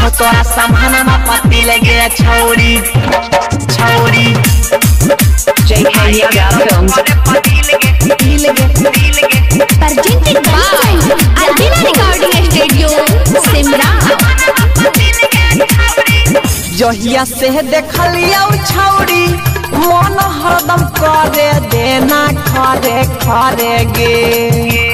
छोटोरा सामान में पति लगे छौरी छौरी JK Yaga Films. पति लगे पति लगे presented by Albina Recording Studio, Simra. जहिया से देखलिया छौरी मन हरदम करे देना खरे खरे गे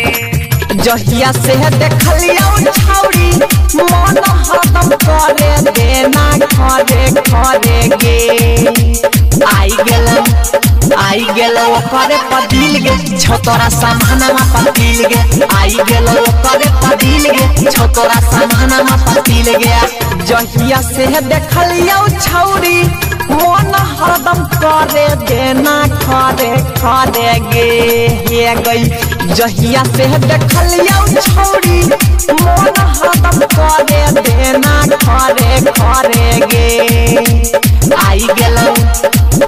जहिया से देखलिया छौरी मन हरदम करे देना खरे खरे गे। आई गेल आई गेल, ओकरे पदिल गे छोटोरा सामानमा पतिल गे। आई गेल, ओकरे पदिल गे छोटोरा सामानमा पतिल गे। जहिया से देखलिया छौरी मन हरदम करे देना खरे खरे गे। हे गई जहिया से देखलिया छौरी मन हरदम करे देना खरे खरे गे। आई गेल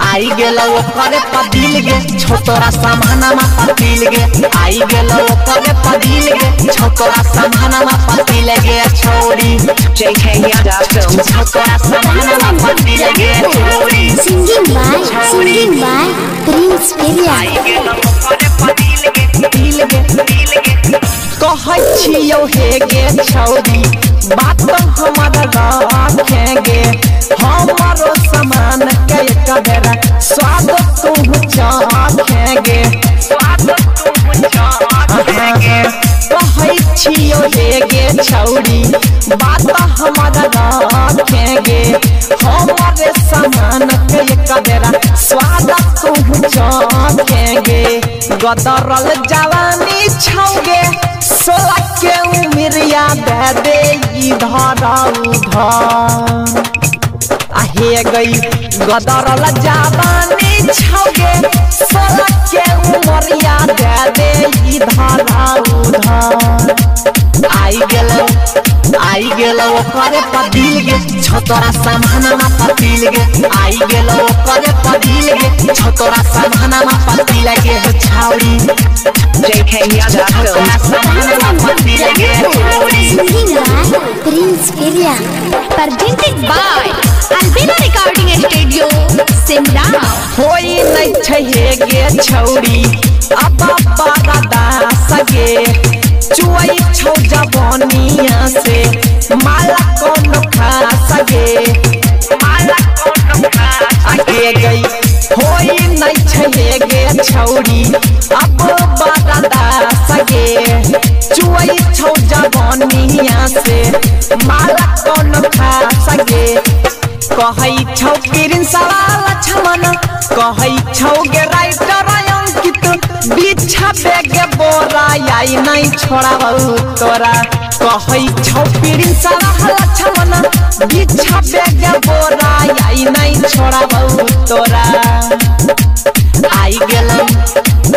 आई गेल ओकरे पदिल गे। छोटोरा सामानमा पतिल गे। आई गेल ओकरे पदिल गे। छोटोरा सामानमा पतिल गे छोरी JK Yaga Films. छोटोरा सामानमा पतिल गे छोरी Singing by, singing by Prince Peria. कहै हे गे छौरी बात तो हमर राखेंगे हमारो समान के कबेरा स्वाद तू चाखेंगे स्वाद तू चाखेंगे कहै छियौ हे गे छौरी बात हमर राखेंगे हमारे समान के कबेरा स्वाद तू चाखेंगे गदरल जवानी छौगे, सोलह के उमरिया दे दे इधर उधर। आहे गई गदरल जवानी छौगे, सोलह के उमरिया दे दे इधर उधर। आई गेल ओकरे पदिल गे छोटोरा सामानमा पतिल गे आई गेल ओकरे पदिल गे छोटोरा सामानमा पतिल गे छौरी JK Yaga छोटोरा Films. सामानमा पतिल गे Singing by Prince Peria. Presented by Albina Recording Studio, Simra. होई नहीं छै हे गे छौरी अब बड़ा से। माला कौन खास गे माला कौन खास गे गई होई नहीं छै हे गे छौरी अब बड़ा दास गे चुई छौ जवानिया से। माला कौन खास गे कहै छौ किरिन सवाल छमन कहै छौ नहीं छोड़ाबौ तोरा। कहै छौ किरिन सवाल छमन बिछा बेगे बोरा आई नहीं छोड़ाबौ तोरा। आई गेल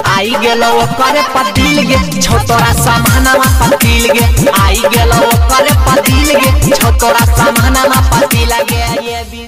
आई गेल ओकरे पतिल गे। छौ छोटोरा सामानमा पतिल गे। आई गेल ओकरे पतिल गे। छौ छोटोरा सामानमा पतिल गे। ये भी